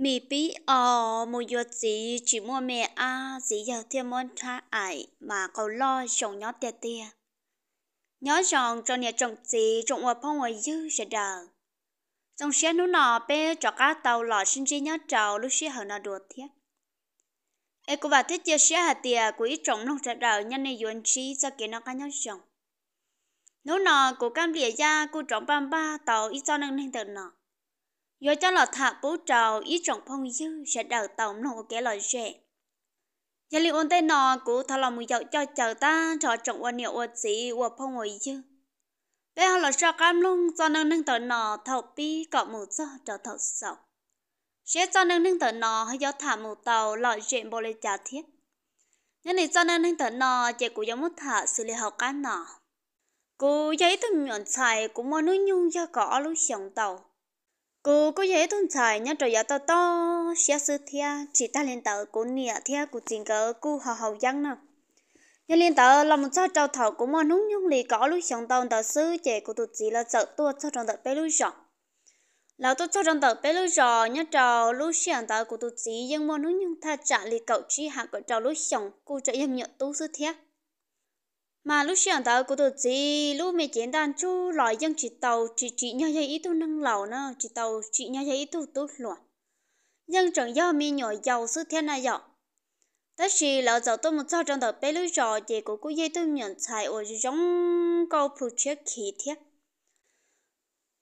mì bí ờ một giờ gì chỉ mua mẹ à gì giờ thêm món tha ải mà cậu lo chồng nhó tè tè. Nhó chồng cho nhà chồng gì trồng ở phong ngoài dư sẽ đờ trong xe nó nọ bé cho cá tàu lọ sinh chi nhó trầu, lúc xe hở nó đùa thiết. Ê, cô bà thích chia xe hạt tiề của ít trồng nó sẽ đờ nhân này yuan chi cho kia nó cá nhó chồng. Nó nọ của cam lìa ra cô trồng băm ba, tàu ít cho nên nên tự nọ do cho là thả bố trào ý trọng phong dư, sẽ đào tổng nổ kẻ lời rẻ. Giờ liệu ôn tên nọ của thà lòng mùi dậu cho chờ ta cho trọng quan niệm ôn sĩ của phong ngồi dư. Bây giờ là sao cam luôn cho nâng nâng tờ nọ thầu pi cọ mù cho cho thầu sọc sẽ cho nâng nâng tờ nọ hay do thả mù tàu, lọ rẻ bồ lê trả thiết. Nhân này cho nâng nâng tờ nọ chỉ của giống mất thả, xử lý học cá nọ. Cô giấy tôi nhận xài cũng mua núi nhung cho cỏ lúc sống tàu cô có dễ tuần xài nhá trời giờ to to xia sư thia, chỉ ta lên tờ của nia thia của chính cỡ cô hào hào dân nè nhá lên tờ là một sao trâu thầu của mà núng nhung lì có lúc sống tàu tờ sư trẻ của tụt chỉ là sợ tua cho trong tờ bé lúc rõ lão tôi cho trong tờ bé lúc rõ nhá trâu lúc sống tờ của tụt chỉ nhưng mà núng nhung tha trả lì cậu chi hạ của trâu lúc sống cô chạy em nhựa tu sư thia mà lúc sáng tao cô tôi chỉ, lúc mẹ chén đàn chú lại dân chỉ tàu, chỉ chỉ nhau dây ít tu nâng lẩu nữa chỉ tàu, chỉ nhau dây ít tu tốt luôn. Dân chẳng do mi nhỏ giàu sức thế này dọ. Tất khi lão giàu tôi một sao trong tờ bé lưới trò chỉ của cô dây tôi nhận xài ở giống câu phụ chiếc khí thiết.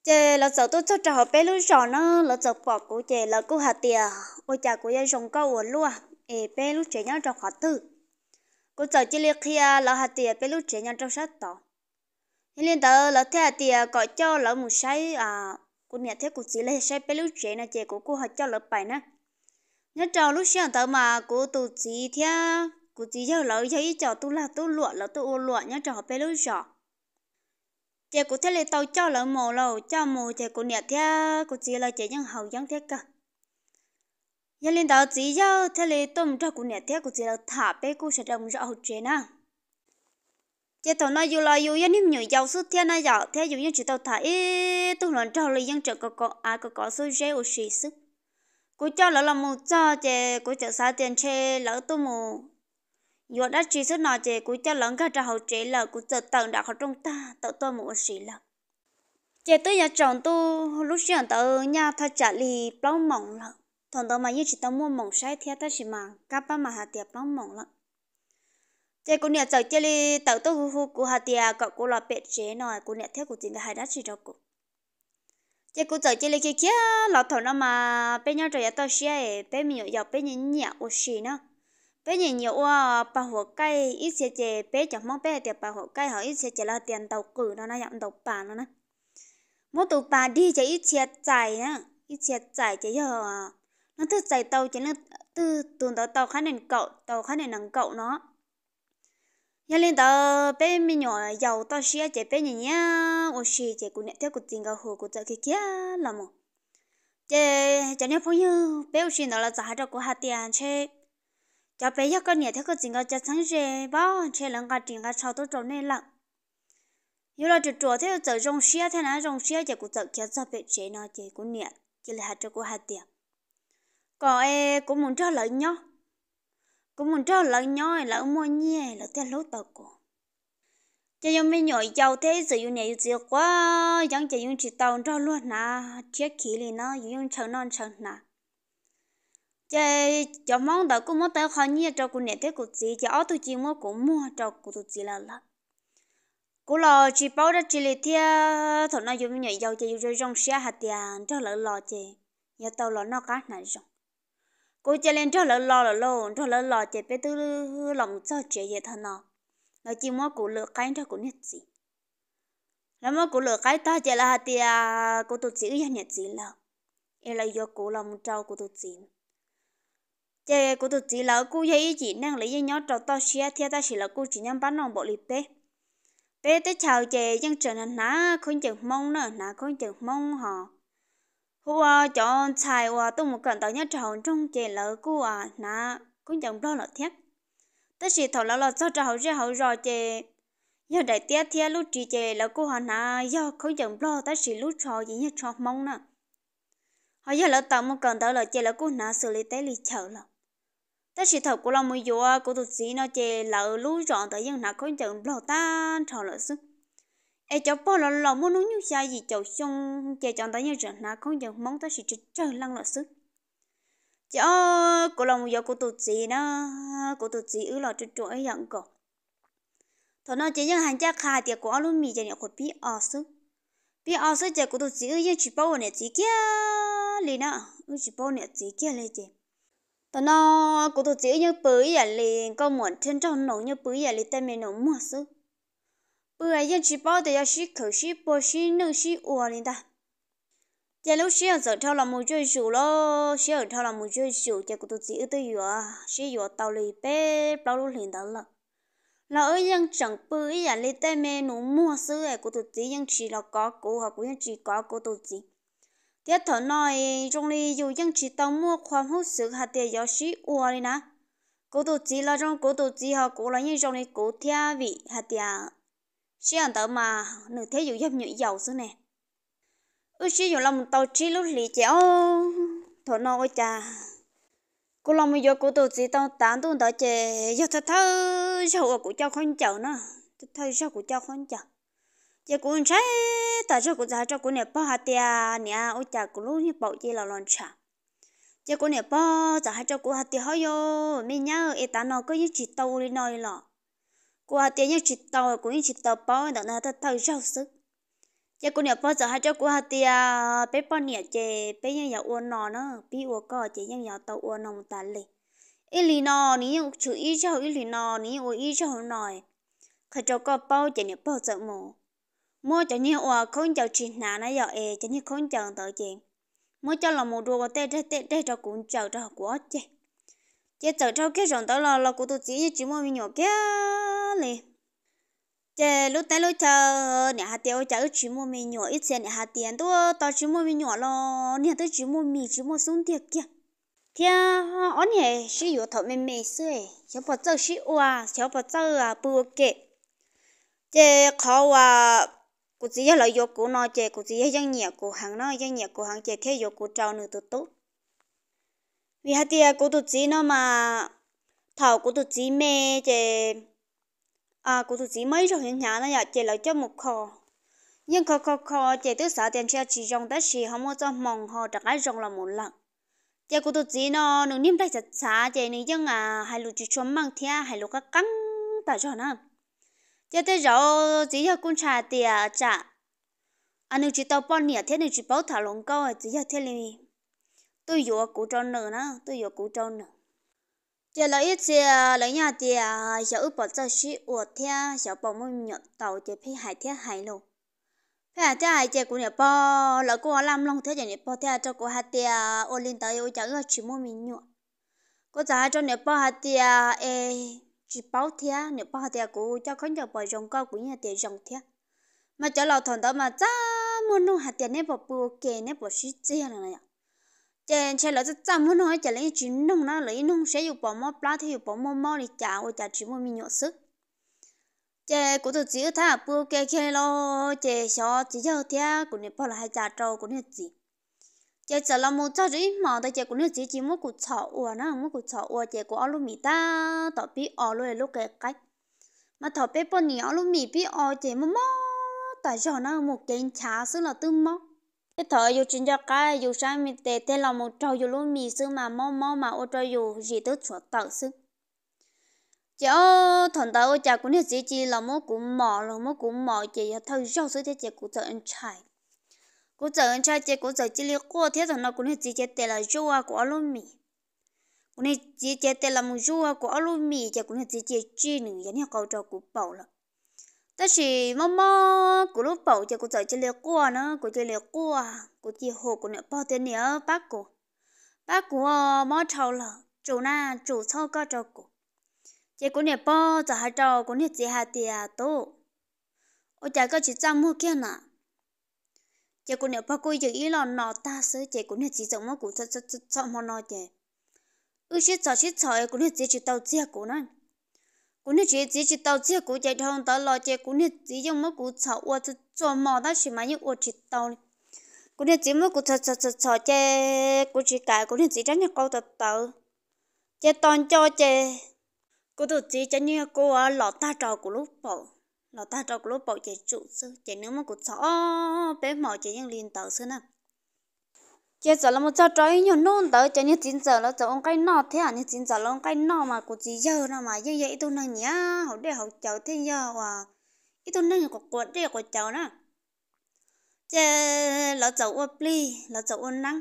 Chè là giàu tôi cho trò bé lưới trò nó là giàu bỏ của chè là cô hạt tiền ôi cha của dây rồng câu ở luôn ê, bé lúc trẻ nhau trò khó tư cô cháu chỉ liệt kia à, lão hạt tiền bé lúc trẻ nhau trong sát tỏ. Liên tờ lão thế hạt tiền gọi cho lão một sai à cô nhận thế cô chỉ lấy sai bé lúc trẻ này chị của cô hạt cho lão bài nè. Nhớ trò lúc sáng tờ mà, cô tụ chỉ thế cô chỉ cho lão cho ý cho tu là tu lụa lão tu ô lụa, nhớ trò bé lúc rõ chị cô thế là tàu cho lão mồ lâu cho mồ chị cô nhận thế cô chỉ là trẻ nhân hậu giống thế cả giờ lên tàu chỉ giờ thế là tôm cho cụ nhà thế cô chỉ là thả bé cụ sẽ trồng rõ hột chế nè chỉ thằng nó dù là dù yên niệm nhiều giàu suốt thiên này giàu thế dù như chỉ tàu thả ít tôi lần trâu là dân trợ có có à có có số dễ ở xí sức cụ cho lỡ là một cho chị cụ cho xa tiền chê lỡ tôi mù dù đã chỉ số nào chị cụ cho lẫn cả trà hậu chế là cụ cho tầng đã khó trong ta tự tôi một xí là chị tới nhà chồng tôi lúc sáng tới nhà thật trả lì bao mỏng là thằng đó mà yêu chỉ tao mua mỏng sai theo ta chỉ mà các ba mà hạt tiệp bao mỏng lắm. Chế cô nè giờ chơi đi tao tôi hu hu cô hạt tiệp, cậu cô là bẹt chế nồi, cô nè theo cô chính cái hai đá chỉ đâu cô. Chế cô giờ chơi đi kia kia lọ thằng nó mà, bên nhau rồi tao xe bên mình giờ bên nhìn nhẹ ô xì nữa bên nhìn nhiều ô à, bà hộ cây, ít xe chế bên chẳng mong bên tiệp, bà hộ cây họ ít xe chế là tiền tàu cử nó nó nhận tàu bà nó nó mỗi tàu bà đi chế ít xe chạy nữa ít xe chạy chế giờ nó thức dậy tàu chỉ là từ tuần tàu tàu khá nền cậu tàu khá nền nắng cậu nó. Nhà lên tàu bé mi nhỏ giàu tàu xia chỉ bé nhỉ nhá, ô xì chỉ cũng nẹt theo cũng tình cái hồ cũng chạy kia kia là một. Chỉ chỉ nếu phong như bé ô xì đó là giá cho của hạt tiền chứ cho bé nhắc con nẹt theo cái tình cái chắc sáng rồi bao chứ lần cái tiền cái sau tôi trộn nên lặng. Yêu là chuột chuột theo giờ rong xia thế nào rong xia chỉ cũng chạy kia cho bé chế nó chỉ cũng nẹt chỉ là hạt cho của hạt tiền có e cũng muốn cho lợi nhau cũng muốn cho lợi nhau là mua nhẹ là theo lối tàu cổ. cho nên mình nhỏ giàu thế giờ yêu này yêu quá, chẳng chỉ yêu chỉ tàu cho luôn nà. Chết khí liền nó yêu chờ non chờ nà. Chơi cho mong đó cũng muốn tới khó nhẹ cho cô nè thế cô gì cho áo tôi chỉ mua cũng mua cho cô tôi chỉ là là cô lo chỉ bảo ra chỉ lấy theo thằng nó dùng nhỏ giàu chơi yêu trong xe hạt tiền cho lỡ lo chơi nhà tàu lo nó cá này rồi cô chơi lên cho lỡ lo lỡ lo cho lỡ lo chơi bé tư lòng cho chơi vậy thằng nào nó chỉ mua cụ lựa cái cho cụ nhất gì là mua cụ lựa cái ta chơi là thì à cụ tụt chỉ yên nhất gì là em là do cụ lòng trâu cụ tụt chỉ chơi cụ tụt chỉ là cụ thấy chỉ năng lấy với nhau trâu to xia thì ta chỉ là cụ chỉ nhắm bán lòng bộ lì bé bé tới chào chơi dân trở nên ná không chừng mong nữa ná không chừng mong họ hoa chọn xài hoa tôi một cận tao nhớ tròn trong chè lỡ của à. Nà, cũng chẳng lo là thiết tất chỉ thầu là là sau trào ra hậu rồi chè. Do đại tiết thiết lúc trì chè lỡ cô hà nà, do không chẳng lo tất chỉ lúc trò gì như trò mong nè họ giờ lỡ tao một cận tao lỡ chè lỡ cô nã xử lý tế lý chờ lỡ. Tất chỉ thầu của lòng một vụ à cô tụt sĩ nó chè lỡ lúc dọn tới dân nã không chẳng lo tan thầu lỡ sức ai cháu bỏ là là muốn nuôi xa gì cháu xong chơi chọn tới như trận nà không chừng mong tới sự chỉ trời lăng là sức cháu cô lòng giờ cô tụt gì nó cô tụt gì ư là chút chỗ ấy dặn cổ thôi nó chỉ những hàng cha khai thì của luôn mì cho những คน biết ở sức biết ở sức chỉ cô tụt gì ư những chỉ bao này chỉ kia liền á ư chỉ bao này chỉ kia lên chứ tao nó cô tụt gì chỉ như bưởi giờ liền có muốn trên trong nổ như bưởi giờ liền tên mình nổ mua sức bưởi chỉ bao ở giờ là một chơi là một chơi sủ chỉ liền đó mua sức ấy cô tụt chỉ chỉ là có cô hoặc cũng chỉ có cô tụt chỉ tiếc thở nói trong này dù dân chỉ tao mua khoan hút sự hạt tiền giáo sĩ ua đi nè cố tổ chỉ là trong cố tổ chỉ họ cố là như trong này cố theo vị hạt tiền sĩ ăn tao mà nửa thế dù dập nhụy giàu xứ nè. Ư sĩ dù làm tàu chỉ lúc lì chéo. Thở nói cha cô làm bây giờ cố tổ chỉ tao tán tuần đó chè giờ thật thơ, sao của cháu không chở nữa? Thật thơ, sao của cháu không chở giờ cũng thấy tại sao cũng ra cho cũng nè bao hạt tiền nè. Ôi chả cũng lúc như bảo gì là lon chả giờ cũng nè bao giờ cho của hạt tiền hơi yo mình nhớ ấy ta nó có những chỉ tàu đi nói lọ qua tiền như chỉ tàu cũng như chỉ tàu bao đó là thật thật rau sức. Giờ cũng nè bao giờ hai cho cũng hạt tiền bé bao nhiêu chè bé như nhà uốn nọ nó, bí uốn có chè như nhà tàu uốn nọ tàn lì. Ít lì nọ ní chú ít cho ít lì nọ ní uốn ít cho nọ khai cho có bao chè nè bao giờ mù. Mua cho như oa không cho chỉ nà nó giờ ê cho như không chờ tới chị mua cho là một đồ tê tê tê tê cho cũng chờ cho quá chị chế chờ cho cái rồng đó là là của tôi chỉ chỉ mua mình nhỏ kia liền chế lúc tới lúc chờ nhà hạt tiêu chờ chỉ mua mình nhỏ ít tiền nhà hạt tiền tôi tao chỉ mua mình nhỏ lo nhà tôi chỉ mua mì chỉ mua xuống tiệc kia thì ở nhà sử dụng thọ mình mì sữa cháu bảo cho sử oa cháu bảo cho à bùa kệ chế khó à cô chỉ là yêu cô nó chế cô chỉ là dân nhà cô hàng nó dân nhà cô hàng chế theo yêu cô trao nữa tốt tốt vì hạt tiền cô tụt chỉ nó mà thảo cô tụt chỉ mê chè à cô tụt chỉ mấy rồi hiện nhà nó ya chè lại cho một kho nhưng kho kho kho chè từ xã tiền xe chỉ trong đất xì không có cho mong họ trả cái trong là một lần chè cô tụt chỉ nó nương niêm tay chặt xả chè nương dân à hai lụt chỉ chuẩn mang thia hai lụt cái căng tại cho nó giờ tới rồi chỉ cho con trà tiền trả anh ấy chỉ tao bao nhiêu thế nên chỉ bảo thảo lông câu chỉ cho thế này tôi vừa cụ cho nữa nó, tôi vừa cụ cho nữa giờ lấy ít xe, lấy nhà thì giờ à, bỏ bảo cho sĩ ở theo giờ bỏ mua nhọt tàu thì phải hải theo hải luôn phải hải theo hải thì cũng nhập bỏ lỡ cô làm long thế thì nhập bao theo cho cô hạt tiền ô, lên tới ở chẳng chỉ mua mình nhọt cô trả cho nhập bỏ hạt tiền ê, chỉ bảo thia bỏ hạt thia cô cho con giờ bỏ rong cao cũng nhà tiền rong thia. Mà cho lò thằng đó mà cha muốn nuôi hạt tiền nếp bỏ bùa kề nếp bỏ xí chia là này chè chè lỡ cha muốn nói chè lấy chuyện nông nó lấy nông sẽ dùng bỏ mò plá thì dùng bỏ mò mò đi chả hoặc chả chỉ mua mình nhọ sức. Chè cũng tôi chỉ thà bùa kê kê lo chè xó chỉ cho thia cũng nên bỏ là hai chả trâu cũng nên gì. Chè chả là một cháu gì mà tại chè cũng nên chỉ chỉ muốn cụ chảo ua nó, muốn cụ chảo ua chè của alo mì ta tao biết alo lúc cái cách. Mà thọ bé bọn nhỉ alo mì biết alo chè mà mò tại sao nó một cái chả xứ là tương mò cái thợ dù chính cho cái, dù sai mình tệ tệ là một trâu dù luôn mì sư mà mò mò mà ô trâu dù gì tới chuột tạo sư chị thằng tao cha cũng nói gì chỉ là một cũng mò, là một cũng mò chỉ là thôi, rau sư thế chỉ cũng sợ anh trai cũng sợ anh trai chỉ cũng sợ chỉ liệt qua, thế thằng nó cũng chỉ tệ là rua à của luôn mì. Cũng cô gì chỉ tệ là một rua à của luôn mì chỉ cũng chỉ chỉ nữa giờ này câu trò cũng bảo là ta chỉ mơ mơ của lúc bảo cho cô giờ chỉ liệt qua nữa cô chơi liệt qua cô chỉ hồ, của nữa bao tiền nữa bác cô bác cô ờ, mơ trâu là chủ na, chủ sau có trâu cô chị cô nữa bao giờ hai trâu cô nữa chỉ hai tiền tổ ôi chả có chỉ trăm mua kia nè chị cũng nữa bao cô giờ ý là nọ ta sớ chị cũng nữa chỉ giống mà cũng thật thật thật thật mà nọ chị ư shit sợ shit sợ cũng nữa chỉ chỉ tàu chia của nó cú nếu chế chế chế tàu chế cú chạy thong tàu lo chế cú nếu chế dùng mà cú chảo qua chế cho mà ta chỉ mà như qua chế tàu cú đi chế mới cú chảo chảo chảo chảo chế cú chế cả cú đi chế tránh nhau câu tàu tàu chế toàn cho chế cú tụt chế tránh nhau cô à lọ ta trò cú lúc bỏ lọ ta trò cú lúc bỏ chế trụ sư chế nếu mà cú chảo bé mỏ chế những liền tàu sư nè chè giờ là một cháu trói nhiều nôn tờ cho như chín giờ là cháu ông cái nọ thế à? Như chín giờ là ông cái nọ mà cô chỉ giờ nào mà? Như vậy tôi nâng nhá họ để họ cháu thế giờ à? Ít tôi nâng có quật để có cháu nè. Chế là cháu ô pli là cháu ô nắng.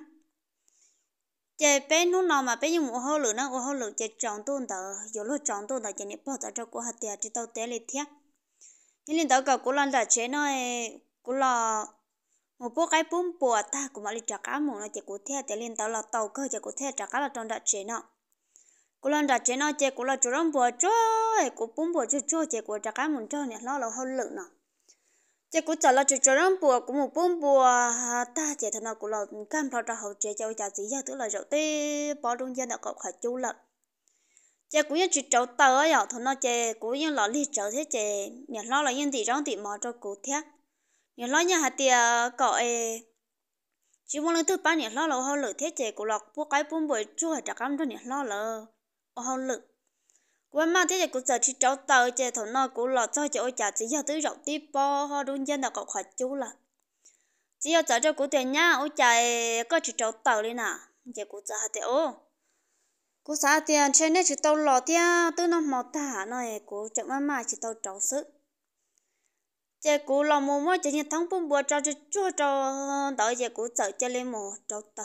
Chế bé nó nào mà bé như một hồ lửa nó hồ lửa chế tròn tôn tờ. Giờ lúc tròn tôn tờ chè nếp bỏ cho cô hạt tiền chỉ tao té lên thiệt nhưng lên tao cả cô lan đã chế nói, cô là một bộ cái bún bùa ta cũng mà đi trả cá mù nó chỉ cô thể để lên tàu là tàu cơ, chỉ cô thể trả cá là trong đặt chế nó. Cô lan đặt chế nó, chỉ cô là chủ rong bùa cho cô bún bùa cho cho chỉ cô trả cá mù cho nè lo là hơn lượng nó. Chỉ cũng trả là chỉ cho rong bùa cũng một bún bùa à, ta chỉ thằng nào cũng là cam phao trả hậu chế cho cha gì giờ tức là rượu tê bỏ trong gian đã có khỏi chú lợn. Chỉ cũng như chỉ cháu tờ ấy thằng nó chỉ cũng như là đi cháu thế, chỉ nhà lo là nhân thì trong thì mò cho cụ thiết nhà lo nhà hạt tiền cọ e chỉ muốn lần thứ ba nhà lo là họ lự thế chế của lọc, bố cái bún bùa chua chả cam cho nhà lo là họ lự. Quan mà thế chế của giờ chỉ cháu tờ chế thằng nó của lọ cho chế ôi chả chỉ giờ tới rộng tiếp bo họ đun dân là có khỏi chú là chỉ giờ cháu cho của tiền nhá ôi chả có chỉ cháu tờ đi nà. Chế của giờ hạt thì ô. Cũng sao tiền trên này chỉ tàu lọ tiền tôi nó mò ta này cũng chẳng mà mà chỉ tàu cháu sức chế cũng là mua mua chế như thắng bún bùa cho cho cho cho đợi chế cũng sợ chế lên mồ cho tờ.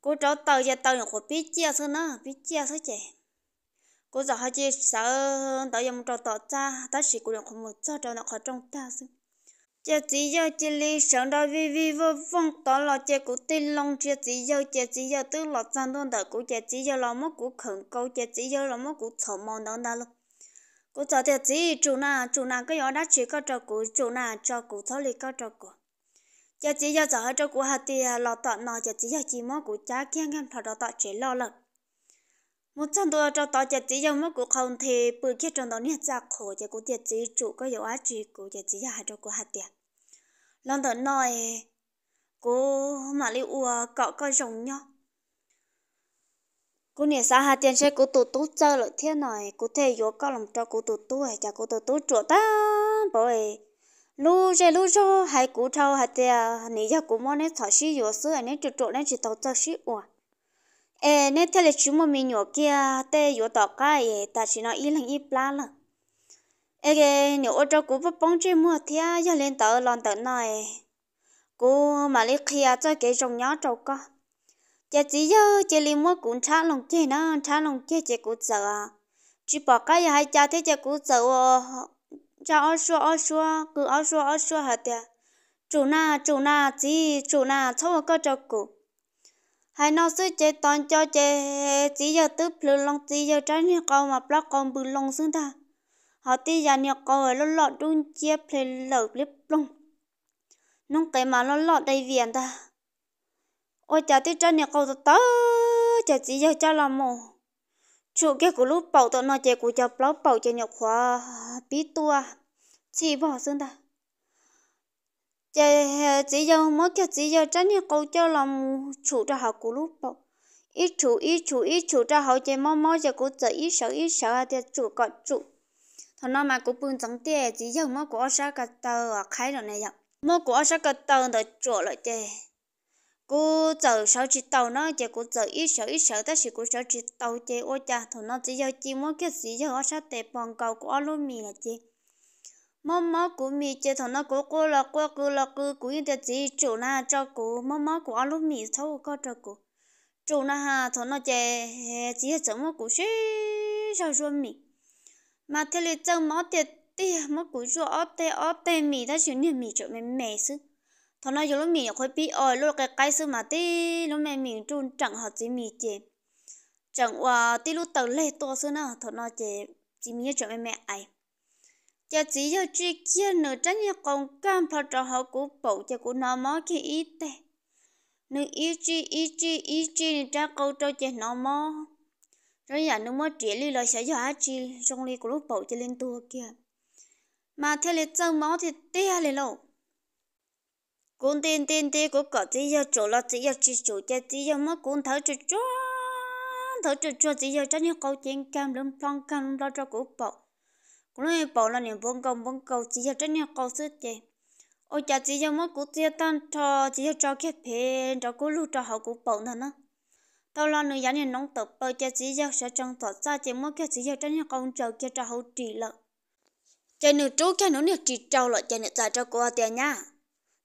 Cũng cho tờ chế tờ nó có biết chia sơn nữa biết chia sơn chế cô giờ hai chế sợ ờ, đợi giờ trò tỏ cha ta chỉ cũng được không một cho cho nó khó trong ta sơn chế chỉ giờ chế li sợ đó vi vi vô phong tỏ là chế cũng tin long chế chỉ giờ chế chỉ giờ tức là chân đơn đợi của chế chỉ giờ là mất của khẩn câu chế chỉ giờ là mất của thầu mòn đó ta luôn cô cháu thiệt chỉ chủ na chủ na cái gió đã chỉ có cho cụ chủ na cho cụ thấu lì có cho cụ chị chỉ giờ giờ cho cụ hạt thì lọt tọt nọ chị chỉ giờ chỉ mất cụ cha kia ngam thọ đó tọt chỉ lo lợn. Một trăm đô cho tao chỉ chỉ giờ mất cụ không thì, bự kia trong đó nè ra khổ chỉ cụ thiệt chỉ chủ có gió ác chỉ cụ tiệt chỉ hai cho cụ hạt tiền lần đó nói cô mà liệu ua, cọ coi rồng nhau cô nè sao hà tiền sẽ cô tụt tụt chơi lại thế này. Cô thể yếu có lòng cho cô tụt tụt hay cho cô tụt tụt chuột ta bởi lu chơi lu cho hay cô thâu hay tiền à. nãy giờ cô muốn nè thọ sĩ yếu sữa nè chuột chuột nè chỉ tàu chơi sĩ ủa. Ê nè thế là chúng mà mình nhỏ kia, tê yếu tỏ cái ta chỉ nói ít lần ít lá ê cái nếu ở cú bắt bóng trên mua thì giờ lên tờ lon tờ này cú mà lấy kia cho cái trong nhớ trâu co giờ chỉ giờ chỉ lấy mua cũng trả lòng chơi nó trả lòng chơi chỉ cũng sợ. À chỉ bỏ cái giờ hay cha thế chỉ cũng sợ ờ, cha ở xua ở xua, cứ ở xua ở xua hết tiệt chủ na chủ na chỉ, chủ na thôi có cho cụ hay nó sẽ chơi toàn cho chơi chỉ giờ tức lư lòng chỉ giờ trái nhà con mà block con bự lòng xứng ta. Họ ti giờ nhà con ở nó lọt đun chia plei lợp lip long nông cái mà nó lọt đầy viền ta ôi chả ti trái nhà câu tớ. Chả chỉ giờ cho làm mồ chủ cái của lúc bảo tụi nó chế của cho bảo cho nhọc khóa bí tua. Chỉ bỏ xứng ta. Chị chỉ giờ mới cho chỉ giờ tránh nhà câu cho làm chủ cho họ cũ lúc bảo, ít chủ ít chủ ít chủ cho họ chị mò mò cho cô tự ít sợ ít sợ thì chủ có chủ. Thằng nó mà cũng bưng trắng tiền chỉ giờ mới có sao cả tờ à, khai rồi này vậy mới có sao cả tờ để chủ lại cô giờ sáu chỉ tàu nó chỉ cô giờ ít sợ ít sợ ta chỉ cô sáu chỉ tàu chị ô cha. Thằng nó chỉ giờ chỉ mới cái gì giờ sao tệ bằng cầu của luôn mì là chị mò mò của mì chỉ thằng nó của cô là cô cô là cô của những gì chủ na cho cô mò mò của alo mì thâu có cho cô chủ na ha thằng nó chỉ chỉ là chấm mò của xí sao cho mì. Mà thế là chấm mò tiệt tiệt mò của cho ở tê ở tê mì ta chỉ niệm mì cho mẹ mẹ sư thọ nó giờ lúc mì khối bị ỏi lúc cái cái sư mà tê lúc mẹ mì trôn chẳng họ chỉ mì chơi chẳng qua tê lúc tàu lê to sư nào thọ nó chơi chỉ mì cho mẹ mẹ ai. Cha chỉ cho truy kia nửa tránh nhà con cam phật cho họ của bộ cho của nó mó khi ít tệ nửa ý chi ý chi ý chi nên cha câu cho chị nó mó. Rồi giờ nó mó trẻ li lời sẽ cho giờ chi trong li của lúc bộ cho lên tua kia. Mà theo lịch dân máu thì tê lên lộ con tin tin tin cũng có chỉ giờ chỗ là chỉ giờ chỉ chỗ cho chỉ giờ mất con thở cho cho thở cho cho chỉ giờ cho những câu chuyện cam lâm phong cam lo cho cổ bỏ cũng nói bỏ là niềm vốn công vốn cầu chỉ giờ cho những câu sự gì ôi cha chỉ giờ mất cũng chỉ tan cho chỉ giờ cho cái phê cho cổ lúc cho họ cổ bỏ nữa nó tao lo nữa giá nóng tập bơi cha chỉ giờ sẽ trong tỏ ra chỉ mất cái chỉ giờ cho những câu chờ kia cho hậu trì lợ chơi nửa chú cái nó nửa chỉ trâu lại chơi nửa trả cho cô tiền nha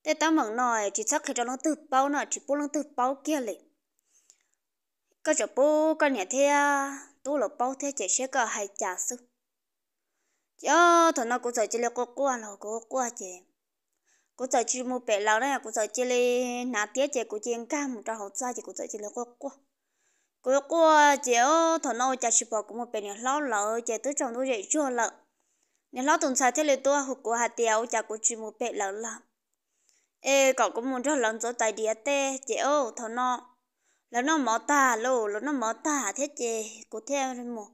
thế tao mong nói chỉ chắc khi cho nó tự bao nó chỉ bố nó tự bao kia liền có chỗ bố, có nhà thế tú là bao thế chỉ sẽ có hai trả cho thằng nó cũng sợ chỉ là cô qua là cô qua chị cô sợ chỉ mua này cô sợ chỉ là nã tiếc chị cô chỉ cam một trò hậu ra chị cô sợ chỉ là cô qua cô qua chị ơ thằng nó chỉ bỏ cũng một bể này lão lợ chị tới trong tôi dậy chưa lợ. Lão tuần sai thế là tôi học của hạt tiêu chả có chỉ một bể lão làm ê, cậu cũng muốn cho lần cho tài địa tê? Chị ô thằng nó lần nó mở ta lô lần nó mở ta thế chị cô theo rồi mù.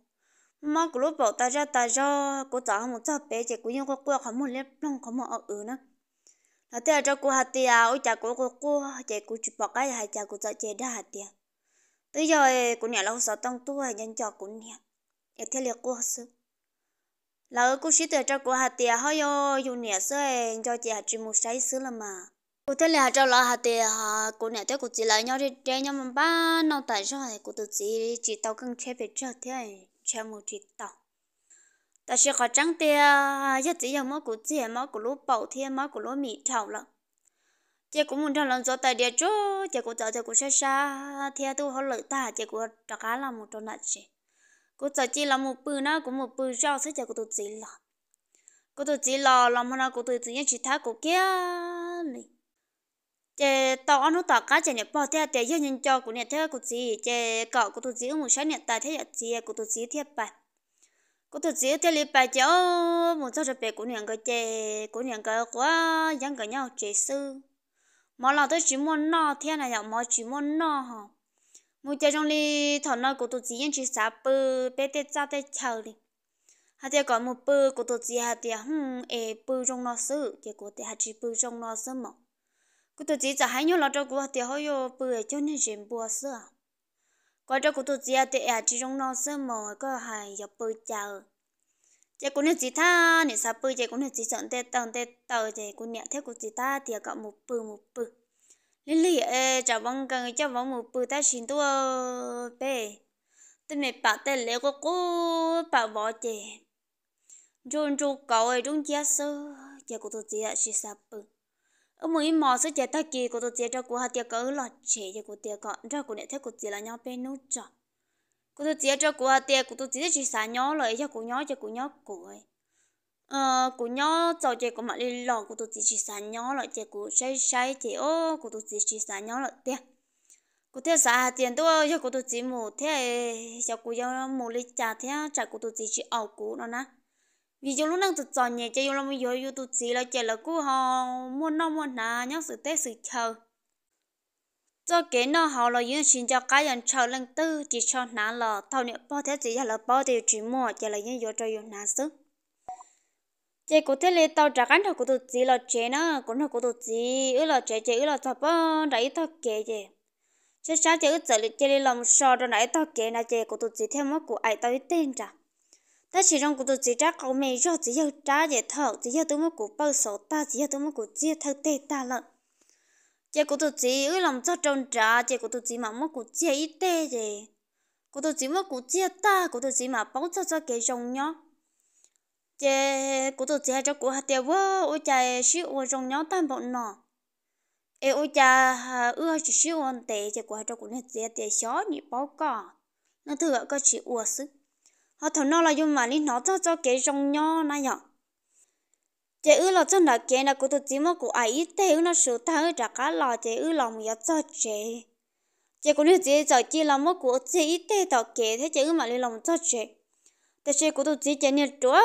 Mà cô lúc bảo ta ra ta ra cô trả một trăm bé chị cô nhưng cô qua không một lép long không một ở ừ nữa. Là thế cho cô hạt tiền ôi chả cô cô cô chị cô chụp bỏ cái, hai chả cô trả chị đã hạt tiền tới giờ cô nhà lâu sợ tăng tuổi nhân cho cô nhà để theo liệt cô sư là cô sĩ cho cô hạt tiền hơi yo yo nhà sư cho chị hạt chỉ một sai sư là mà cô thấy là cho là hạt tiền hà cô nè thấy cô chỉ lại nhau đi chơi nhau mà ba nấu tại sao cô tự chỉ chỉ tàu cần chơi về chơi thế chơi một chỉ tàu ta sẽ có trắng tiền nhất chỉ giờ mất cô chỉ mất cô lúa bầu thiên mất cô lúa mì thầu 了。chị cũng muốn thằng lần cho tại địa chỗ chị cũng chờ chị cũng xa xa theo tôi họ lợi ta chị cũng trả cá là một trong nãy chị cô chờ chỉ là một bữa nào cũng một bữa rau thế chị cũng tự chỉ là cô tự chỉ là làm mà cô tự chỉ nhất chỉ thác cô kia này chè tao nó tao cá chế nhập bao thế à, chế dân nhân cho của nhà thế à, của chị. Chế cọ của tôi chỉ một sáng nhà tại thế à, chị, của tôi chỉ thiệt bài của tôi chỉ thế li bài cháu một số tập của nhà cái chế của nhà cái quá dân cái nhau chế sư. Mà là tôi chỉ muốn no thế này là mà chỉ muốn no hả? Một chế trong đi thằng nó của tôi chỉ yên chỉ sáu bơ, bé tết ra tết chờ đi. Hạt tiêu có một bơ của tôi chỉ hạt tiêu hm ê, bơ trong nó sư. Chế của tôi hạt chỉ bơ trong nó sư mỏng cô tôi chỉ cho hai nhau là cho cô thì họ yo bự cho nên chuyện bùa sữa qua cho cô tôi chỉ thì à chỉ trong nó sữa mà có hai giờ bự chờ chỉ cô nên chỉ tha nên sao bự chỉ cô nên chỉ chọn tê tầng tê tờ chỉ cô nhận thế cô chỉ ta thì có một bự một bự lý lý, ê cho vong cần cho vong một bự ta xin tua bé tôi mẹ bảo tê lẽ cô cô, bảo bỏ chị run run cậu ấy trong gia sơ. Chỉ cô tôi chỉ là chỉ sao bự ở mỗi mò sẽ chạy ta kỳ của tôi chạy cho của hạt tiệc cỡ là chế cho của tiệc cỡ ra của này thấy của chỉ là nhau bên nút cho của tôi chạy cho của hạt tiệc của tôi chỉ chỉ xả nhỏ lại cho của nhỏ cho của nhỏ của ấy ờ của nhỏ cho chạy của mặt đi lò của tôi chỉ chỉ xả nhỏ lại chạy của say say chạy ô của tôi chỉ chỉ xả nhỏ lại tiệc của theo xả tiền tôi cho của tôi chỉ một thế cho của cho một ly trà thế trà của tôi chỉ chỉ ảo cũ nó nè vì dù lúc nào tụt chọn nhẹ cho dù lòng mình vô yêu tụt gì là chạy là cú họ muốn nó muốn nà nhóc sự tết sự chờ. Cho kế nó họ là những xin cho cá nhân chờ lần tư, chỉ cho nà là thâu niệm bao thế gì là bao tiêu chỉ mua chạy là những vô cho yêu nà sức. Chạy cụ thế lệ tàu trả cán thầu của tụt gì là chế nó cũng là của tụt gì ư là chế chế ư là thập bao đấy thọ kế chế chế sáng chế ư chạy chế làm sao rồi nãy thọ kế nà chế của tụt gì thêm mất của ai tao tên trả ta chỉ rằng cuộc tôi chỉ chắc cậu mày cho chỉ yêu trả để thở chỉ yêu tôi mới của bao số ta chỉ yêu tôi mới của chia theo tê ta lận chỉ của tôi chỉ ư lòng cho tròn trả chỉ của tôi chỉ mà mất của chia ít tê gì của tôi chỉ mất của chia ta của tôi chỉ mà bảo cho cho cái rồng nhó chỉ của tôi chỉ cho của hạt tiêu vô ôi trời xíu ôi rồng nhó tan bọn nọ ê ôi cha ưa chỉ xíu ôn tệ chỉ của cho của nó chỉ tệ xó nhị bao cả nó thừa có chỉ ua sức họ thằng nó là dùng mà đi nó cho cho cái rong nho na nhở chế ư là cho nó cái là của tôi chỉ mà của ai ít thế nó sửa thang ra cả lò chế ư lòng ya cho chế chế của nó chế cho chỉ là mất của chế ít thế tao kể thế chế ư mà đi lòng cho chế thế chế của tôi chỉ chế nhiệt chúa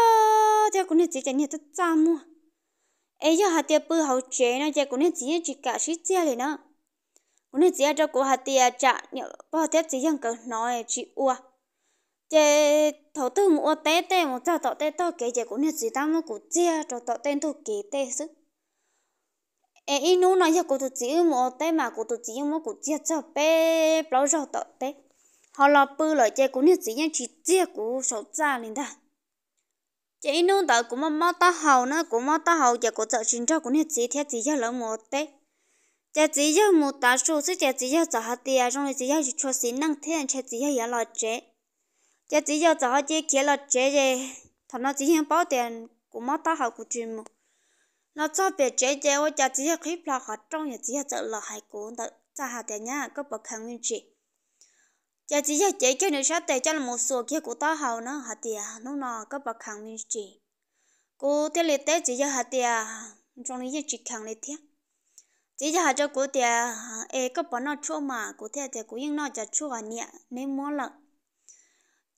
chế của nó chỉ chế nhiệt tất cả mua. Ấy giờ hạt tiêu bự hậu chế nó chế của nó chỉ chỉ cả sĩ chế này nó. Của nó chỉ cho của hạt tiêu chả nhở bao tiêu chỉ dân cần nói chỉ ua chế thầu tư mua té té một cho tọt té to kế chế cũng như gì ta mua cụ chia cho tọt tên thu kỳ té sức ê ít nú nói cho cụ tụt chỉ mua té mà cụ tụt chỉ mua cụ chia cho bé bao giờ tọt té họ lo bự lại chế cũng như gì nhân chỉ chia cụ số ra lên ta chế nú tao cũng mà mà ta hậu nữa cũng mà ta hậu chế cụ sợ xin cho cũng như gì theo chỉ cho lỡ mua té chế chỉ cho mua ta số sẽ chế chỉ cho giờ hạt tiền trong này chỉ cho cho xin năng thế chế chỉ cho giờ lo chế giờ chỉ cho giờ hạt chế kia là chế gì thằng nó chỉ hiện bảo tiền cũng mất ta học của chuyện mà nó cho bé chế chế ở giờ chỉ cho clip là họ trong nhà chỉ cho là hai cũng tự ra hạt tiền nhá có bậc khăn nguyên chị giờ chỉ cho chế cái nữa sát tiền cho là một số kia của ta học nó hạt tiền nó nó có bậc khăn nguyên chị cô thế liệt tế chỉ cho hạt tiền trong này chỉ khăn liệt thế chỉ cho hạt cho cô tiền ê có bọn nó chua mà cô thế thì cô yên nó cho chua nhẹ nên mua lợn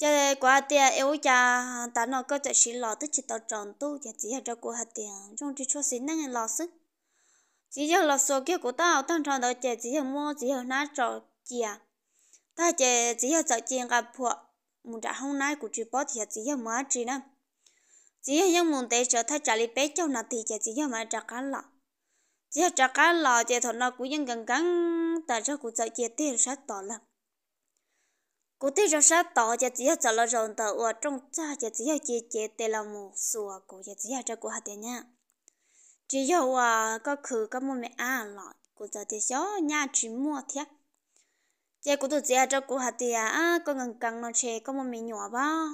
cho qua tiền yêu cha ta nó có chạy xí lò tức chỉ tao tròn tu cho chỉ cho cô hạt tiền trong chỉ cho xí năng lò sức chỉ cho lò số kia của tao tăng tròn đó chỉ chỉ cho mua chỉ cho nát trò chìa ta chỉ chỉ cho chạy tiền gặp phụ muốn trả hôm nay của chị bỏ thì chỉ cho mua chị nè chỉ cho những muốn để cho thay trả lý bé cho nó thì chỉ chỉ cho mà trả cá lọ chỉ cho trả cá lọ chỉ thằng nó cũng vẫn gần gắn tại sao cũng chạy tiền sát tỏ lắm cụ thể ra sao tỏ cho chỉ cho là rồi tờ ở trong cha cho chỉ chị chị tê là một sùa cụ cho chỉ cho cụ hạt tiền nha. Chỉ có à có khử, có mua mẹ à lọ cụ cho thì xó nhà chỉ mua thiệt. Chị cụ tôi chỉ cho cụ hạt tiền à có ngần căng nó chơi có mua mẹ nhỏ bao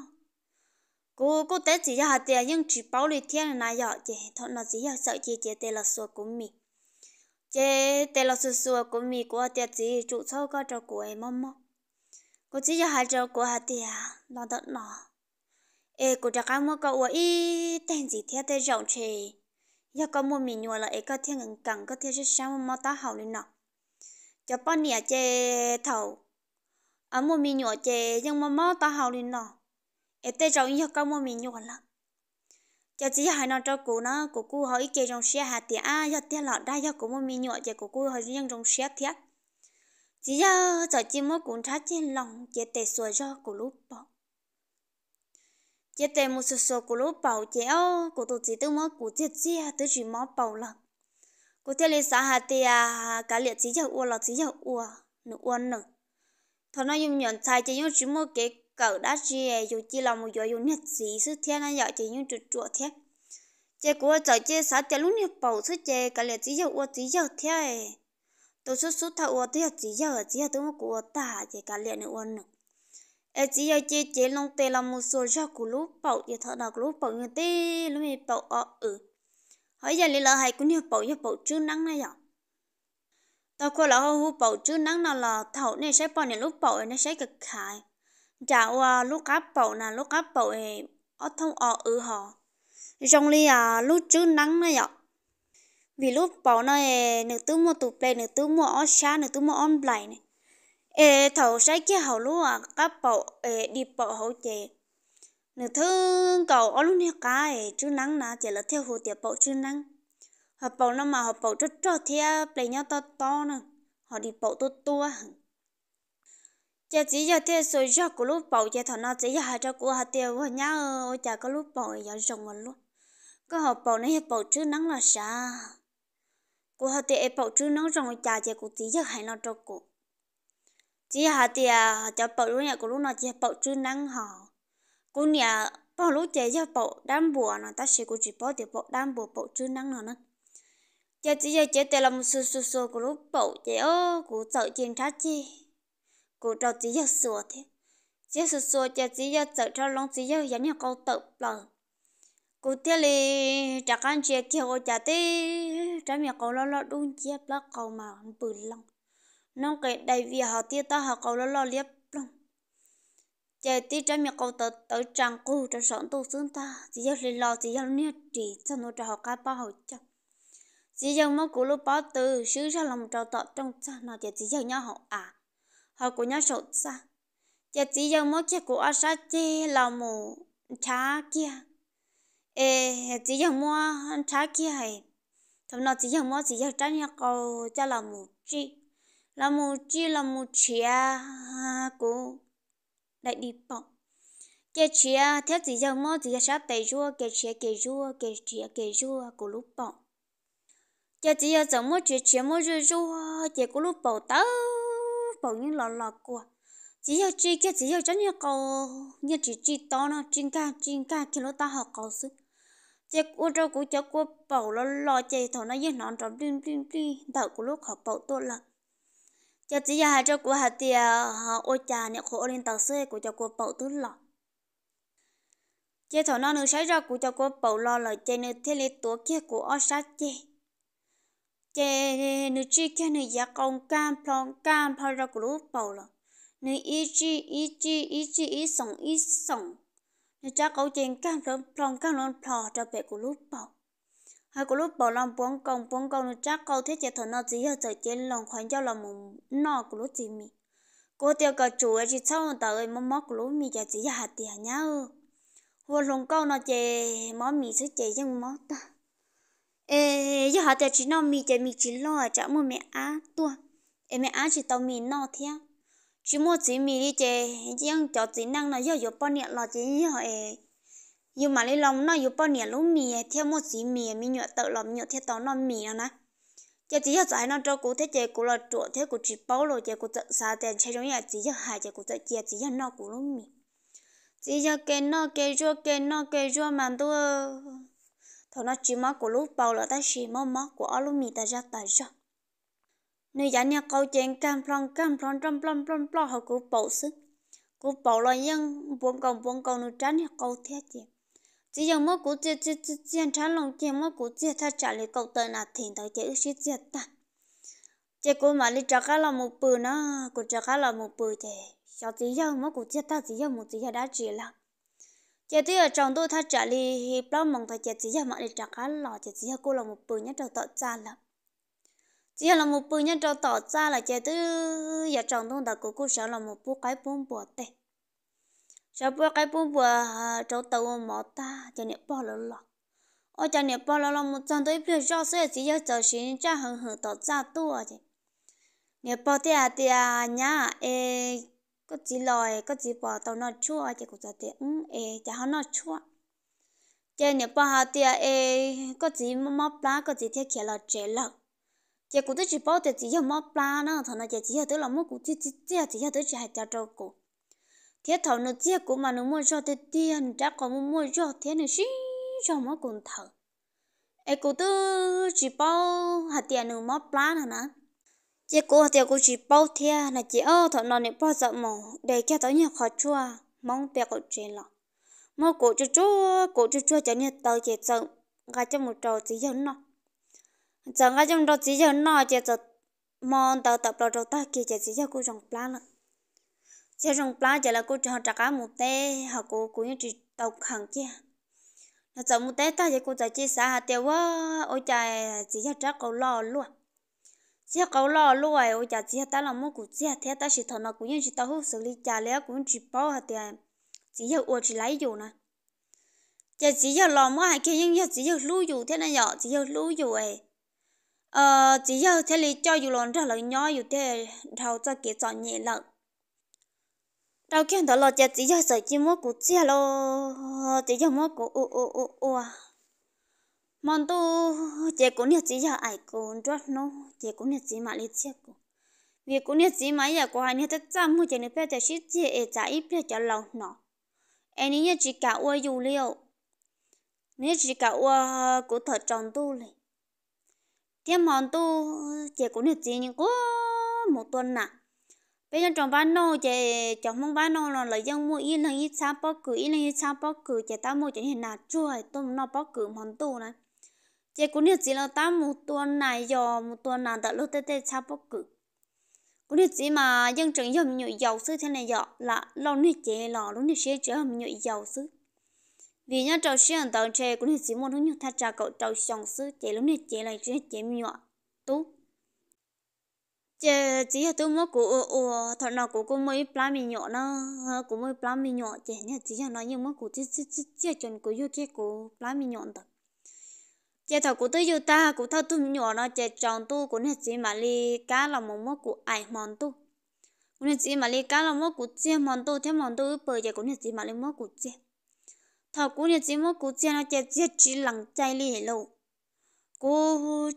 cú cú té chỉ hạt tiền, nhưng chỉ bảo lì thiên là nhỏ chị thôi nó chỉ sợ chị chị tê là sùa của mình chị tê là sùa sùa của mình của tiền chỉ trụ sau có cho cụ em mong mong cô chỉ cho hai trâu của hai tia nó đỡ nó ê cô chắc ăn mua cậu ý tên gì thế thế rộng chê giờ có mua mì nhua là ấy có thiên ngừng cẳng có thiên sẽ sáng mua tá hậu lên nọ cho bao nhiêu chê thầu ở mua mì nhua chê nhưng mà mua tá hậu lên nọ ê thế rộng giờ có mua mì nhua là cho chỉ hai nó cho cô nó cô cô hỏi kê trong xe hạt tiền à giờ tiền lọt đây giờ cô mua mì nhua chê cô cô hỏi riêng trong xe thiệt chỉ giờ giờ chỉ mới cũng trả trên lòng chỉ để sửa cho của lúc bỏ chỉ để một số số của lúc bảo chỉ ô của tôi chỉ tôi mới của chỉ chỉ tôi chỉ mới bảo là của thế là xã hạt thì à cả liệt chỉ giờ ua là chỉ giờ ua nữa ua nữa thằng nó dùng nhận sai chỉ dùng chỉ mới cái cỡ đã chỉ dùng chỉ là một dùng nhất gì sự thiên là giờ chỉ dùng chuột chuột thế chỉ của giờ chỉ xã chỉ lúc nhập bảo sự chỉ cả liệt chỉ giờ ua, chỉ giờ thế tôi số số thầu thì chỉ giờ chỉ tôi muốn của ta chỉ cả liền nữa nữa ê, chỉ giờ chỉ chỉ long tê là một số cho của lúc bảo giờ thợ nào lúc bảo như thế lúc mình bảo ở ừ. Hỏi giờ lý là hay cũng như bảo như bảo chưa nắng này à? Tao coi là hô bảo chưa nắng nào là thầu này sẽ bảo nhiêu lúc bảo này sẽ cực khai chào à lúc áp bảo nè lúc áp bảo ở thông ở ừ họ trong ly à lúc chưa nắng này ạ vì lúc bảo này nữ tư mua tụ play nữ tư mua ở xa, nữ tư mua on lại này. Ê thầu sai kia hậu lúc à các bảo, ê, đi bảo hậu chế nữ thứ cầu ở lúc này cá, ê chứ nắng nà, chỉ là theo hồ tiệp bảo chứ nắng. Họ bảo nó mà họ bảo rất cho theo play nhau to to nè. Họ đi bảo to to à. chỉ chỉ giờ theo rồi ra của lúc bảo chỉ thằng nó chỉ giờ hai cho của hai tiêu với nhau ôi chả có lúc bảo giờ rồng rồi luôn. Có họ bảo hiệp bảo chứ nắng là sao cô họ tiệt bảo chú nông trong cha chị cô tí giờ hay nó cho cô. Chỉ hà tiệt cho bảo lúc nhà cô lúc nào chỉ bảo chú nông họ cô nhà bảo lúc chị cho bảo đam bùa nó ta sẽ cô chỉ bảo tiệt bảo đam bùa bảo chú nông nó nữa chị chỉ giờ chị tiệt là một số số số cô lúc bảo chị ô cô sợ chuyện khác chi. Cô cho chỉ giờ sửa thế. Chỉ số số chị chỉ giờ sợ cho long chỉ giờ giống như câu tự lời cô thế li chắc anh chị kêu cô chả thế trái miệng cậu lo lo đúng chiếc lá cậu mà bự lăng, nông cái đại vì họ tiết ta họ cậu lo lo liếp lắm chạy tí trái miệng cậu tới tới trang cô cho sọn tu xương ta chỉ giờ lên lo chỉ giờ nét chỉ cho nó cho họ cá bao họ cho chỉ giờ mất cô lúc bao từ xứ ra lòng trào tọt trong cha nó chỉ chỉ giờ nhau họ à họ của nhau sốt xa chỉ chỉ giờ mất kia của asa chê là mù chá kia ê chỉ giờ mua chá kia hay thằng nó chỉ giờ mua chỉ giờ trái nhà cầu cho là một chi. Là một chi, là một chia cô đại đi bỏ cái chia thế chỉ giờ mua chỉ giờ sát tay rua cái chia cái rua cái chia cái rua cô lúc bỏ cái chỉ giờ chẳng mua chuyện chuyện mua rồi rồi cái cô lúc bỏ tớ bỏ những lọ lọ của. Chỉ giờ chi cái chỉ giờ trái như cầu như chỉ chi to nó chuyên ca chuyên ca, khi nó ta học cầu sức chỉ cô cho cô cho cô bảo lọ lo chỉ thằng nó như nón trong pin pin pin đợi cô lúc họ bảo tôi là giờ chỉ giờ hai cho cô hạt tiền à, ôi cha nè, khổ lên tàu xe của cho cô bảo tôi là chỉ thằng nó nữa xảy ra cô cho cô bảo lo là chỉ nữa thế lấy tổ kia của ở sát chỉ chè nữa chỉ kia nữa giá công cam plong cam phao ra cô lúc bảo là nữa ý chí ý chí ý chí ý sống ý sống nữ cha cậu chuyện cam plong plong cam lon plong cho bé của lúc bầu hai của lúc bầu làm buông công buông công nữ cha cậu thế chè thằng nó chỉ ở chơi chè lòng khoan cho lòng mồm nọ của lúc gì mi cô tiêu cả chủ ấy chỉ sau tờ ấy mắm mắm của lúc mi chè chỉ hạt tiền nhá hồ lòng câu nó chè mắm mi sẽ chè nhưng mắm ta. Ê giờ hạt tiền chỉ nó mi chỉ mi chỉ lo chả mua mẹ á tua. Em mẹ á chỉ tao mi nọ thế chỉ mua chỉ mì đi chè. Nhưng cho chỉ năng là do giờ bao nhiêu là chỉ như ê nhưng mà lấy lòng nó giờ bao nhiêu lúc mì, theo mua chỉ mì mì nhựa tự lòng nhựa theo tao nó mi nè giờ chỉ cho giải nó cho cụ thế chè cụ là chỗ thế cụ chỉ bao rồi chè cụ tự xa tiền chơi giống như chỉ cho hai chè cụ tự chè, chỉ cho nó cụ lúc mì. Chỉ cho cái nó cái rùa cái nó cái rùa mà tôi thôi nó chỉ mất của lúc bao là ta chỉ mất mất của lúc mì, ta ra ta ra nếu giả nhà câu chuyện cam plong cam plong trăm plong plong plong họ cứ bảo sức. Cứ bảo là nhưng buông cầu buông cầu nó tránh nhà câu thiết gì chỉ dùng mỗi của chia chia chia chia tránh lòng chia mỗi của chia thay trả lời câu tên là thiền tới chị ước chia ta. Chỉ cô mà đi trả cái là một bự nó cô trả cái là một bự chị cho chỉ dùng mỗi của chia ta, chỉ dùng một chị đã chỉ là chỉ thì ở trong tôi thay trả li bao mong thay chỉ dùng mà đi trả cái là chỉ dùng cô là một bự nhất đầu tạo ra là chỉ là một bữa nhân trâu tọt cha là chị thì giờ trong tôi đã cô cô sợ là một bữa cái bún bò tê. Sợ bữa cái bún bò à, trâu tàu mỏ ta, cho nên bỏ lỡ lọ ở cho nên bỏ lỡ lọ một trăm tôi biết rõ sẽ chỉ giờ chờ xin cha hừng hừng tọt cha tua chứ nếu bỏ tiền à nhá, ê, có chỉ lòi, có chỉ bỏ tàu nó chua chứ cũng chỉ ừ ê, chả họ nó chua. Cho nên bỏ hạt à ê, có chỉ mắm lá, có chỉ thiết kia là chế lợn chỉ cũng chỉ bảo thì chỉ có móp lá thằng nó chỉ chỉ tới là móp cũng chỉ chỉ chỉ chỉ tới chỉ hai cha trâu cổ thế thằng nó chỉ cũng mà nó mua cho tiền tiền chắc còn mua mua cho thế này xí cho móp cũng thở ê cũng tôi chỉ bảo hạt tiền nó móp lá nữa nè chị cô tiền cô chỉ bảo thia là chỉ ơ thằng nó này bao giờ mỏ để cho tao nhà khó chua mong bé cô chuyện lọ mua cô cho chua cô cho chua cho nên tao chị sợ gà cho một trò chỉ giờ nó chẳng gà trong đó chỉ giờ nó chỉ cho mong tàu tập lo ta kia chị chỉ cho cô trồng plan nữa chỉ trồng plan chỉ là cô cho trả cá một tê họ cô cũng như chỉ tàu hàng kia là sợ một tê ta chỉ cô chỉ chia sẻ hạt tiêu quá ôi trời chỉ cho trả cô lo luôn chỉ câu lo luôn ôi trời chỉ ta làm một cụ chỉ thế ta chỉ thằng nó cũng như chỉ tàu hút xử lý trả lẽ cũng chỉ bao hạt tiền chỉ cho ôi chỉ lấy dù nè chả chỉ cho lo mua hay kia nhưng chỉ cho lưu dù thế này nhỏ chỉ cho lưu dù ấy ờ chỉ giờ thế lý cho dù lon ra lời nhỏ dù thế đầu cho kia chọn nhẹ lợn đầu kia đó là chỉ giờ sợ chỉ mua củ chỉ lo chỉ giờ mua củ ô ô ô ô mòn tu chị cũng chỉ giờ ai cũng rất nó chị cũng chỉ mà đi chết vì cũng nhớ chỉ mà giờ cô hai nhớ tới trăm mua chị nữa phải để xí chị ở trả ít phải cho lâu nọ. Em nhớ chỉ cả ua dù liệu. Nhớ chỉ cả ua của thợ tròn tu này thế mòn tu chị cũng được gì nhưng có một tuần nè. Bây giờ trong bán nô chị trong mong bán nô là lấy dân mua yên là ít sao bó cử yên là ít sao bó cử chị ta mua chị hiện nào chua tôm nó bó cử mòn tu này chị cũng được gì là ta một tuần này, giờ một tuần nào đã lúc tê tê sao bốc cử. Cũng được gì mà dân trường giờ mình nhựa giàu sư thế này giờ, là lâu nữa chị lò lúc nữa sẽ trở mình nhựa giàu sư vì nhá trâu xe tàu chè cũng như chỉ một lúc nhựa thay trả cậu trâu xong sư chè lúc này chè lại chỉ chè mình tú. Chè chỉ là tôi mua cụ ồ thằng nào cụ cũng mới plá mình nhọ nó cũng mới plá mình nhọ chè nhá chỉ là nói như mua cụ chỉ chỉ chỉ chỉ chuẩn cụ yêu kia cụ plá mình nhọ đó chè thằng của tôi yêu ta, của thao tụm nhỏ nó chè chọn tu của nè chỉ mà li cá là một mua của ai mòn tu. Của nè chỉ mà li cá là mua của chè mòn tu thế mòn tu bởi chị của nè chỉ mà li mua của chè thảo cú nhà chỉ mua cú chia nó chia chia chỉ lằng chạy li lộ cú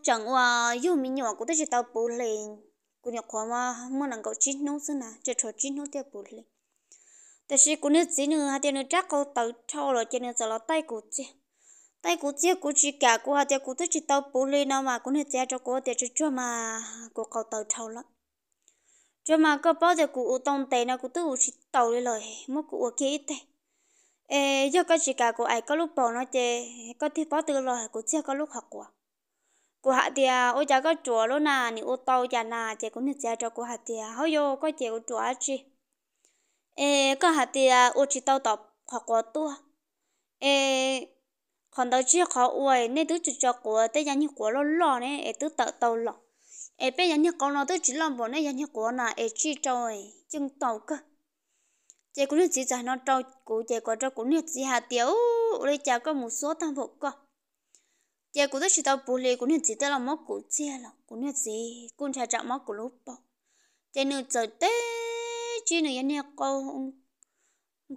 chẳng qua yêu mình nhỏ cú tới chỉ tao bù lên cú nhà khó mà mua nàng cậu chín nấu xưa nè chỉ cho chín nấu tiêu bù lên tại sao cú nhà chỉ nữa hai tiêu nữa chắc cậu tao cho rồi chỉ nữa giờ là tay cú chia tay cú chia cú chỉ cả cú hai tiêu cú tới chỉ tao bù lên nào mà cú nhà chia cho cú tiêu cho cho mà cú cậu tao cho lắm cho mà có bao giờ cú u tông tiền, nào cú tới u chỉ tàu lên rồi mất cú u kia ít tè ê, do có chỉ cả của ai có lúc bỏ nó chê, có thể bỏ từ rồi của chưa có lúc học của. Của hạ thì ôi cha có chùa luôn nà nị ô tàu cha nà chê cũng được cha cho của hạ thì hao yo có chê của chùa chi. Ê, có hạ thì ô chỉ tàu tập học của tua. Ê, còn tàu chỉ khó uầy, nên tứ chỉ cho của tới gia như của lo lo nè, ê, tứ tàu tàu lo ê bây giờ như con nó tứ chỉ làm bọn nè gia như ê chỉ cho ê chừng tàu chị cũng chỉ cho nó trâu cụ chị có cho cũng như chỉ hạt tiểu. Lấy chả có một số tham phụ cơ. Chị cũng chỉ tao bù lì cũng như chỉ tao làm món cụ chị là cũng như chỉ cũng chả chạm món cụ lúc bỏ chị nữa chờ tê chị nữa anh em câu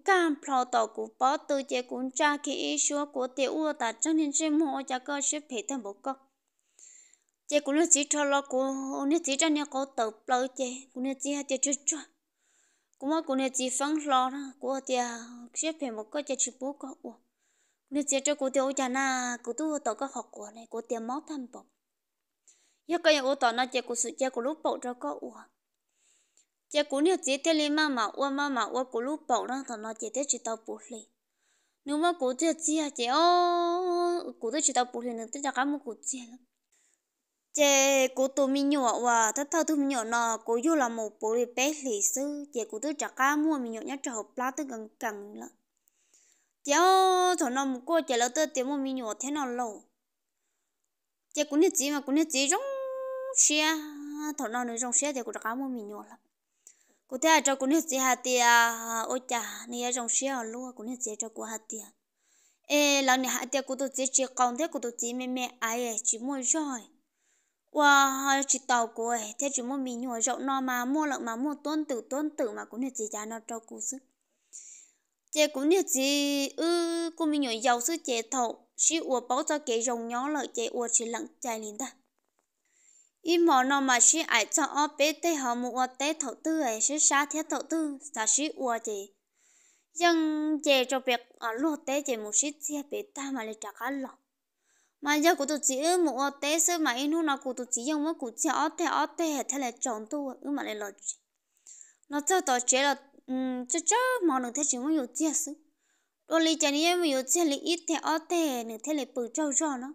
cam phò tàu cụ bỏ từ chị cũng cha khi số của tiểu ua ta trong nên chỉ mua chả có xếp phải tham một con chị cũng là chỉ cho lo cụ nên chỉ cho nên cô tàu lâu chị cũng nên chỉ hạt chế cho cũng mà cũng nên chỉ phăng lo đó. Của tia sẽ phải một cái chế chỉ bố có. Ua nên chỉ cho cô của tiểu cha na. Cô tu tàu có học của này cô tiền máu tham bọc. Giờ cái ô tàu na chế cô sự chế cô lúc bộ cho có. Ua chị cũng nhiều chỉ thế li mà mà, ua mà mà, ua cô lúc bảo đó, thằng nó chỉ thế chỉ tao bù li nếu mà cô thế chi à chị ô cô thế chỉ tao bù li nữa tất cả một cô chi lắm chế cô tụi mình nhỏ và thắt thao tụi mình nhỏ nọ. Cô vô là một bộ li bé lì sư chế cô thế chắc cả mua mình nhỏ nhất cho hộp lá. Tới gần gần lắm. Chị thằng nó một cô chế là tới tiền mua mình nhỏ thế nào lâu? Chế cũng nhiều gì mà cũng nhiều gì trong xe thằng nó nữa trong xe thì cô chắc cả mua mình nhỏ lắm. Cô thấy à, cho cô nít gì hạt tiền ôi chà nè trong xe luôn à. cô nít gì cho cô hạt tiền ê, lần này hạt tiền cô tôi chỉ chỉ còn thế, cô tôi chỉ mẹ mẹ. Ai à, chỉ mua rồi wow chỉ tàu cô ấy thế chỉ mua mình nhỏ rộng nó mà mua lợn mà mua tôn tử tôn tử mà cũng như gì cha nó cho cô sức chị cũng như gì ư cô mình nhỏ giàu sức chị thầu chỉ ủa bảo cho cái rồng nhỏ lợi chị ủa chỉ lặng chạy lên ta im mò nó mà chỉ ai cho ở bé tê họ mua tê thổ tư ấy sẽ xa thế thổ tư sa chỉ ua chị nhưng chị cho việc ở lô tê chị một xí chia bé ta mà lại trả cá lọ mà giờ cụ tụi chỉ ư một tế sơ mà in hôm nào cụ tụi chỉ dùng mà cụ chỉ ở thế ở thế hệ thế là chọn tu ư mà lại lọ nó cho tao chế là um cho cho mà nó thế chỉ muốn nhiều chia sức đôi lý cho nên mà nhiều chia là ít thế ở thế nữa, thế là bự trâu cho nó.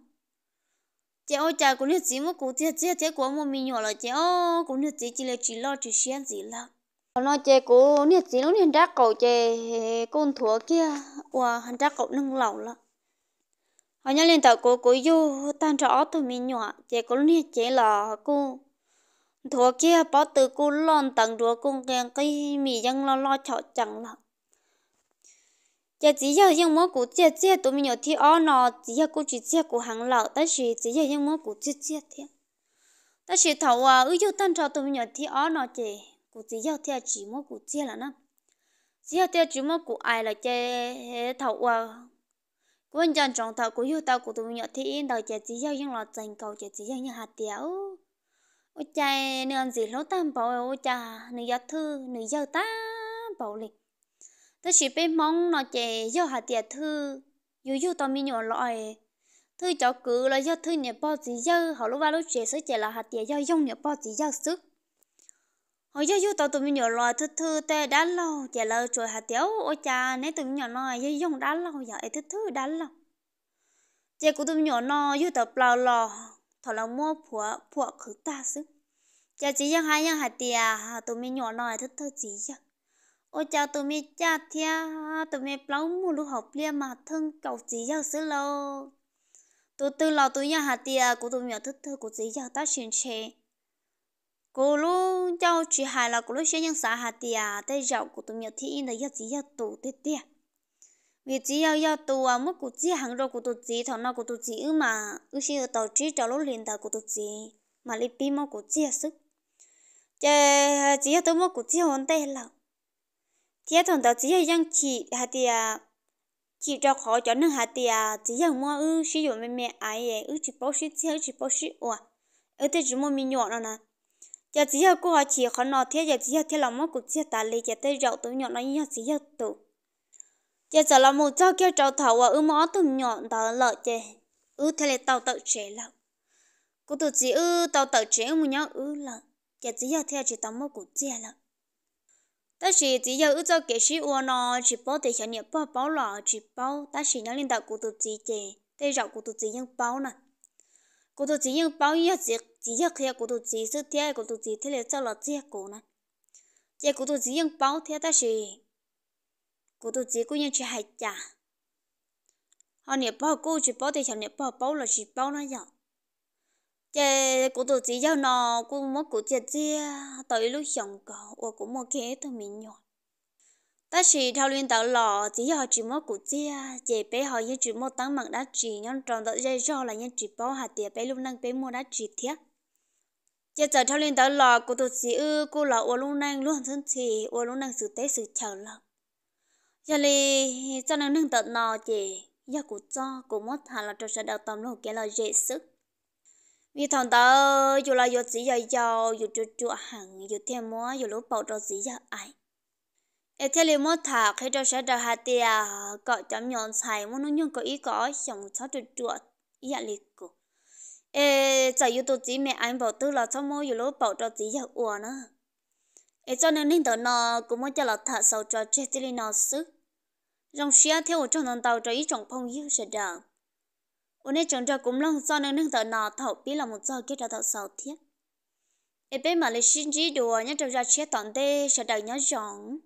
Chị ơi cha cũng như chỉ một cụ thể chỉ thế của một mình nhỏ là chị ô, cũng như chỉ chỉ là chỉ lo, chỉ xem gì là nó chị cũng như chỉ, nó nên đắc cậu chị con thua kia. Và hắn đắc cậu nâng lòng là họ nhớ lên tàu cô cô yêu tan trọ tụi mình nhỏ chị cũng biết chỉ là cô thua kia bỏ từ cô lon tầng đùa cô kèn cái mì dân lo lo chọ chẳng là. Giờ chỉ giờ những món cụ chia chia tụi mình nhiều thì ó nó chỉ giờ cô chỉ chia của hàng lợ ta chỉ chỉ giờ những món cụ chia chia thế ta chỉ thầu à ư yêu tan cho tụi mình nhiều thì ó nó chỉ cụ chỉ giờ thì chỉ món cụ chia là nó. Chỉ giờ thì chỉ món cụ ai là chỉ thầu à quan trọng thọ của cụ yêu tao của tụi mình thì yên đầu chỉ chỉ giao những là dành cầu chỉ chỉ giao những hạt tiêu ôi cha nên gì lâu tam bảo ôi cha nửa giờ thư nửa giờ ta bảo lịch. Ta chỉ bên mong nó chè giao hạt tiệt thư. Dù dù tao mi nhỏ loại thư cho cứ là giao thư nhà bao chỉ giao, họ lúc ba lúc trẻ sẽ chè là hạt tiệt giao dùng nhà bao chỉ giao sức hồi giờ dù tao tụi mình nhỏ loại thứ thứ tê đã lâu chè là rồi hạt tiếu, ôi cha nếu tụi mình nhỏ nói do dùng đã lâu, giờ thứ thứ đã lâu. Chè của tụi mình nhỏ nói dù tao bao lò thọ là mua phủa phủa khử ta xứ. Chè chỉ yang hai yang hạt tiệt tụi mình nhỏ nói thứ thứ chỉ chứ ôi cha tụi mình cha thia, tụi mình plau mua lúc học liền mà thân cậu chỉ giao xứ lâu. Tụi từ lò tụi nhà hạt tia của tụi mình nhỏ thứ thứ của chỉ giao ta xin chơi cô lu cháu chỉ hài là cô lu sẽ nhận xã hạt tiền tay dạo của tụi nhỏ thì in là giao chỉ giao tụ tê tiền vì chỉ giao giao tụ à mất của chỉ hàng rồi của tụi chỉ thằng nào của tụi chỉ ư mà ư xí ở tàu chỉ cháu lúc liền tàu của tụi chỉ mà li pi mất của chỉ sức chè chỉ giao tụi mất của chỉ hồn tay là thế thằng đó chỉ là yang chỉ hạt tiền chỉ cho khó cho nên hạt tiền chỉ giờ mua ư sử dụng mẹ mẹ ai ư chỉ bao sĩ theo chỉ bảo sĩ ủa ở thế chỉ mua mình nhỏ nó nè giờ chỉ giờ cô họ chỉ khó nọ thế giờ chỉ giờ thế là mất cuộc chỉ ta lấy giờ tới rậu tụi nhỏ nó như chỉ giờ tụ giờ giờ là một cháu kia trâu thảo và ư mỏ tụi nhỏ đó lợi chè, ư thế là tàu tự chế là cô tụi chỉ ư tàu tự chế một nhau ư là giờ chỉ giờ thế chỉ tao mất cuộc chỉ là ta chỉ chỉ giờ ước cho cái sĩ uo nó chỉ bảo để cho nhiều bảo bảo lọ, chỉ bảo ta chỉ nhớ lên đạo cô tụi chỉ chè, tới rậu cô tụi chỉ những bảo nè. Cô tụi chỉ những bảo như chỉ chỉ giờ khi của tụi chỉ sự thế của tụi chỉ thế là cho là chỉ cổ nè chỉ của tụi chỉ những bao thế ta gì của tụi chỉ cũng như chỉ hai chả họ nhiều bảo cô chỉ bao thì chẳng nhiều bao bao là chỉ bao nó vậy chỉ cụ tổ chỉ cho nó cũng mất cụ chỉ chia tới lúc sống có và cũng một cái thôi mình nhỏ ta chỉ theo liên tạo lò chỉ họ chỉ mất cụ chia chè bé họ như chỉ một tăng mạng đã chỉ nhân tròn tới dây do là nhân chỉ bao hạt tiền bé lúc năng bé mua đã chỉ thiết giờ giờ theo lên tạo lò cụ tổ chỉ ư, cô lò ô lúc năng luôn thân thì ô lúc năng sự tế sự chờ lò giờ li cho nên nâng tận nò chị. Giờ cụ cho cụ mất hà là cho sẽ đào tầm luôn cái là dễ sức. Vì thằng tớ dù là dù chỉ giờ giàu dù chua chua hàng dù thêm mua, dù lúc bảo cho chỉ giờ ai. Ở thế li mất thà, khi cho sẽ đào hạt tiền gọi à, chấm nhọn xài muốn nó nhưng có ý có, chồng cháu chua chua ý là liệt cổ ê giờ yêu tôi chỉ mẹ anh bảo tư là sao mua dù lúc bảo cho chỉ giờ ủa nữa ê cho nên nên tờ nó cũng muốn cho là thật sau cho chết đi nó sức rong xe theo trong thằng tàu cho ý trong phong yêu sẽ đào ôn ấy chọn cho cũng lòng cho nên nâng tờ nó thầu biết là một giờ kết ra tờ sau thiết. Ê bên mà lấy xin chỉ đùa nhớ trong ra chết toàn tê sẽ đợi nhớ rộng.